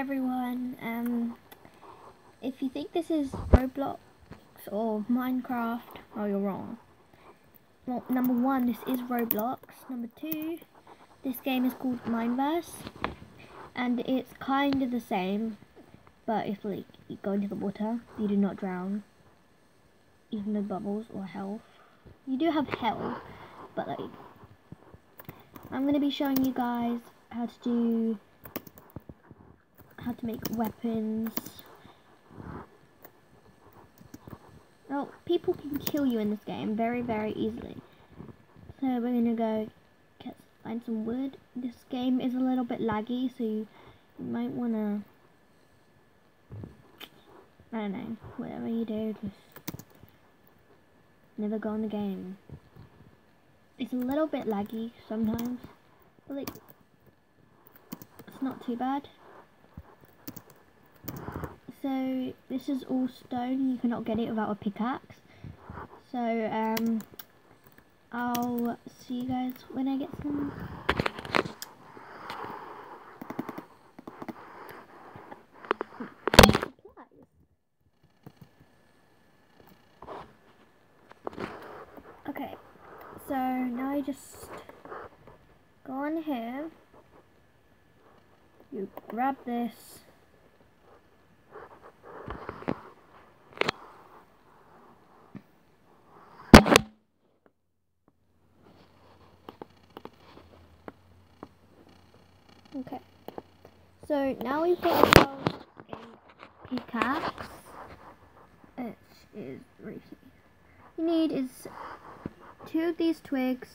everyone. Um, if you think this is Roblox or Minecraft, oh, you're wrong. Well, number one, this is Roblox. Number two, this game is called Mineverse, and it's kind of the same, but if like you go into the water, you do not drown. Even no bubbles or health. You do have health, but like, I'm gonna be showing you guys how to do how to make weapons. Well, people can kill you in this game very, very easily. So we're gonna go get, find some wood. This game is a little bit laggy, so you, you might wanna, I don't know, whatever you do, just never go in the game. It's a little bit laggy sometimes, but like, it's not too bad. So this is all stone. You cannot get it without a pickaxe. So um, I'll see you guys when I get some. Okay, so now I just go on here. You grab this Okay. So now we've got ourselves a pickaxe. It is right here. You need is two of these twigs.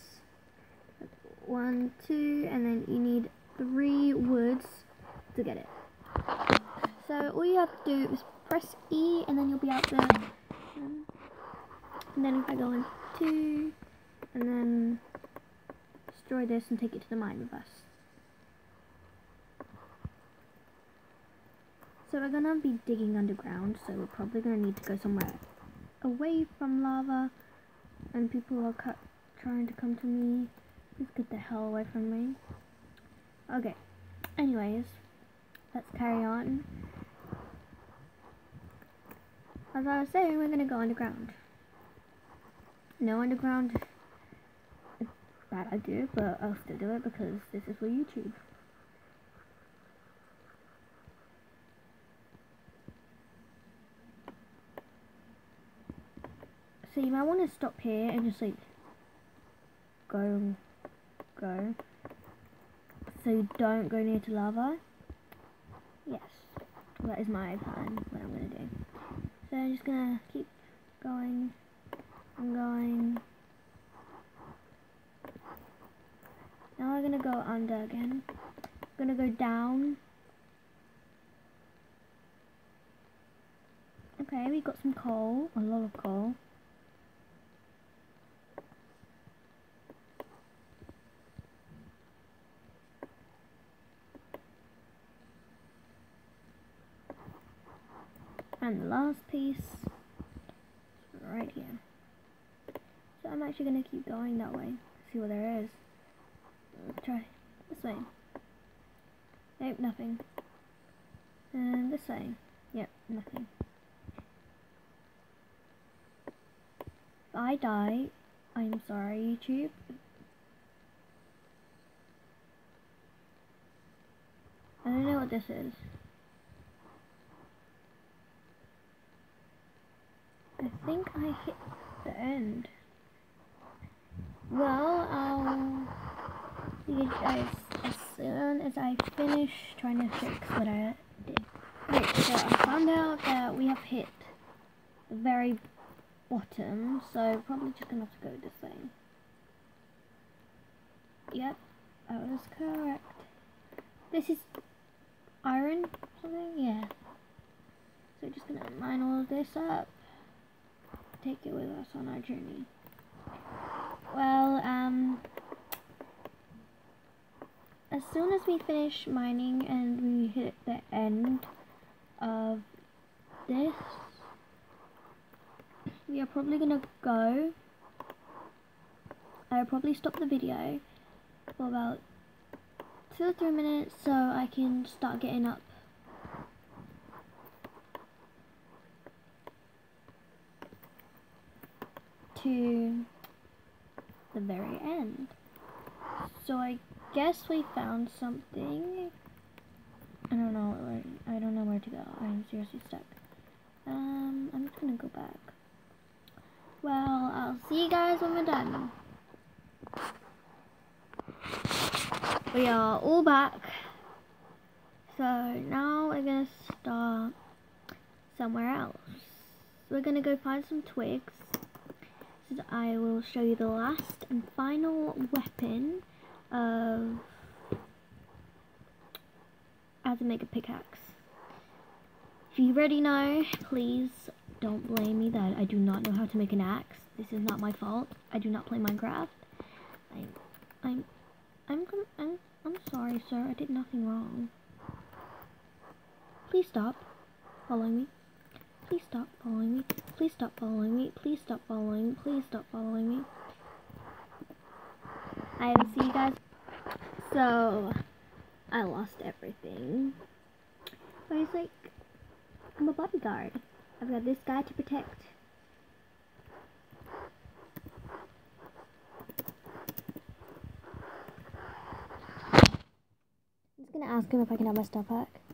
One, two, and then you need three woods to get it. So all you have to do is press E and then you'll be out there. And then if I go on two, and then destroy this and take it to the mine with us. So we're gonna be digging underground, so we're probably gonna need to go somewhere away from lava. And people are trying to come to me. Please get the hell away from me. Okay. Anyways, let's carry on. As I was saying, we're gonna go underground. No underground bad idea, but I'll still do it because this is for YouTube. So you might want to stop here and just like go, go. So you don't go near to lava. Yes, that is my plan, what I'm to do. So I'm just to keep going and going. Now going to go under again. I'm to go down. Okay, we got some coal, a lot of coal. And the last piece right here. So I'm actually going to keep going that way, see what there is. Let's try this way. Nope, nothing. And this way. Yep, nothing. If I die, I'm sorry YouTube. I don't know what this is. I hit the end. Well, I'll see you guys as soon as I finish trying to fix what I did. Okay, so I found out that we have hit the very bottom, so probably just gonna have to go this way. Yep, I was correct. This is iron something? Yeah. So just gonna mine all of this up take it with us on our journey. Well, um, as soon as we finish mining and we hit the end of this, we are probably gonna go. I'll probably stop the video for about two or three minutes so I can start getting up to the very end. So I guess we found something. I don't know. where, I don't know where to go. I'm seriously stuck. Um, I'm just gonna go back. Well, I'll see you guys when we're done. We are all back. So now we're gonna start somewhere else. We're gonna go find some twigs. I will show you the last and final weapon of how to make a pickaxe. If you already know, please don't blame me that I do not know how to make an axe. This is not my fault. I do not play Minecraft. I, I'm, I'm, I'm, I'm sorry, sir. I did nothing wrong. Please stop following me. Please stop following me. Please stop following me. Please stop following me. Please stop following me. I will see you guys. So, I lost everything. But it's like, I'm a bodyguard. I've got this guy to protect. I'm just gonna ask him if I can have my stuff back.